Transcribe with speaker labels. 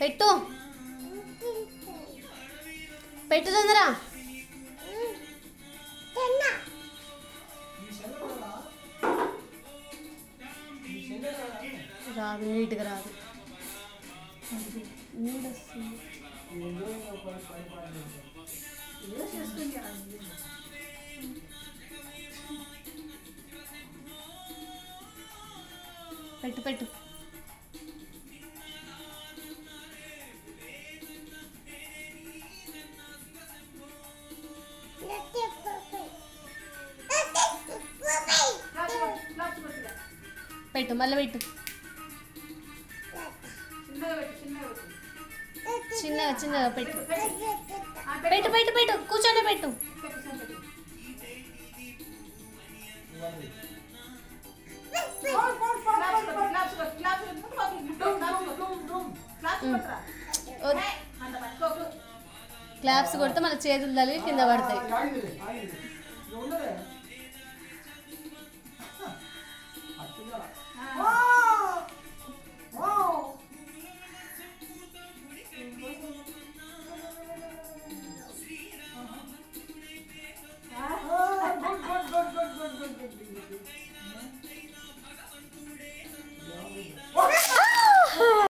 Speaker 1: పెట్టు. పెట్టు తొందర. రాదు నీట్గా రాదు. పెట్టు పెట్టు. పెట్టు మళ్ళీ పెట్టు. చిన్నగా చిన్నగా పెట్టు. పెట్టు పెట్టు పెట్టు కూర్చొని పెట్టు. క్లాప్స్ కొడితే మన చేతులు తగిలి కింద పడతాయి.